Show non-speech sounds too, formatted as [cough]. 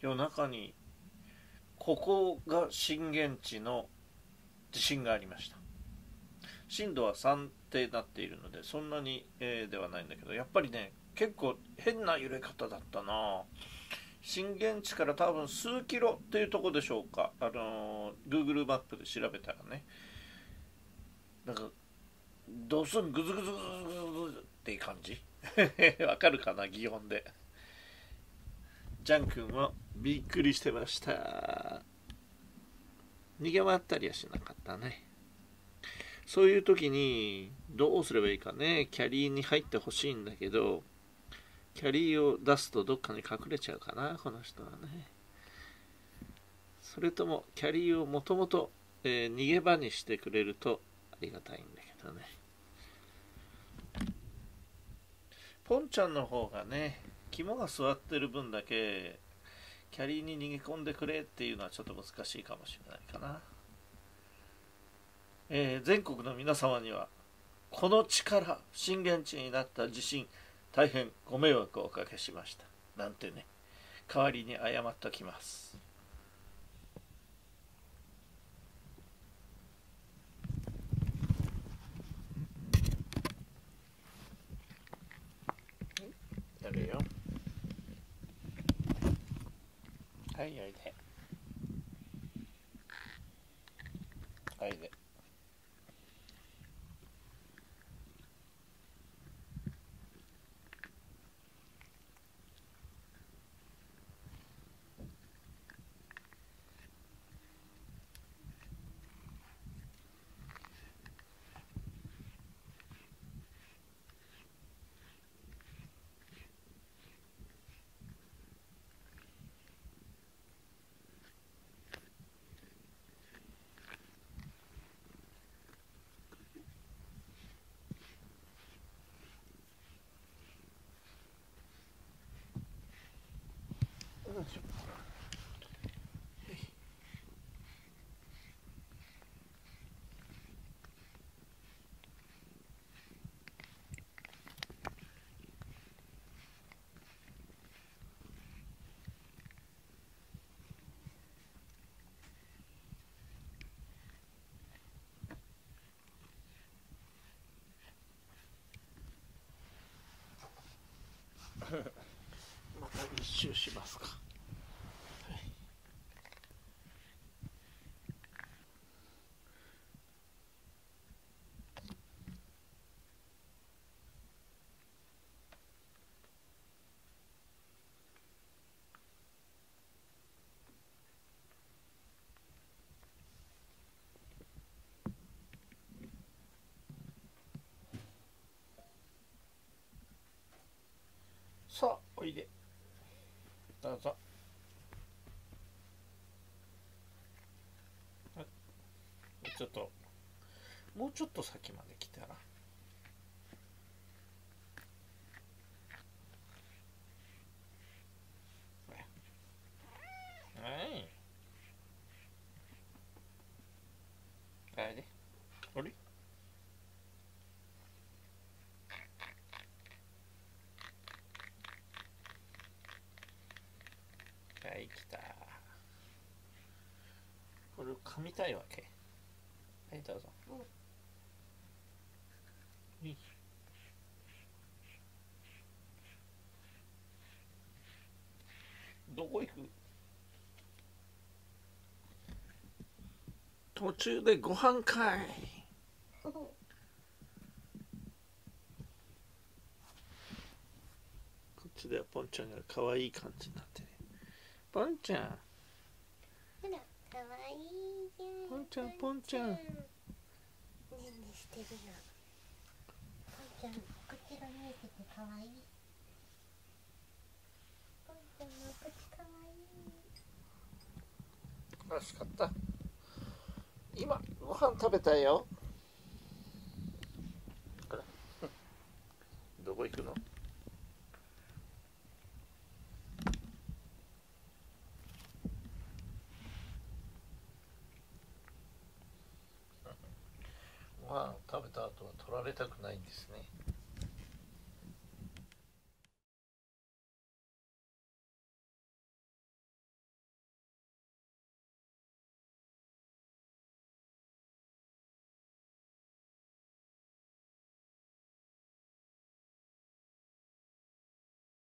夜中にここが震源地の地震がありました。震度は3ってなっているのでそんなに、えー、ではないんだけどやっぱりね結構変な揺れ方だったな。震源地から多分数キロっていうとこでしょうか。あのー、Google マップで調べたらね。なんかどうすんグズグズグズグズっていう感じ？[laughs] わかるかな擬音で。ジャン君もびっくりしてました。逃げ回ったりはしなかったね。そういう時にどうすればいいかね。キャリーに入ってほしいんだけどキャリーを出すとどっかに隠れちゃうかなこの人はね。それともキャリーをもともと逃げ場にしてくれるとありがたいんだけどね。ポンちゃんの方がね肝が座ってる分だけキャリーに逃げ込んでくれっていうのはちょっと難しいかもしれないかな、えー、全国の皆様にはこの力震源地になった地震大変ご迷惑をおかけしました。なんてね代わりに謝っときます。やるよはいおいで。おいで。[laughs] また一周しますか。さあおいでどうぞちょっともうちょっと先まで来たら。はいあれあれ？はい来た。これを噛みたいわけ？はいどうぞ、うん、どこ行く？途中でご飯かい [laughs] こっちではポンちゃんが可愛い感じになってるポンちゃん。ほら、かわい。ポンちゃんポンちゃんってるよ。ポンちゃん、お口が見えててかわいい。ポンちゃんのお口かわいい。惜しかった今ご飯食べたよどこ行くの？ご飯食べた後は取られたくないんですね。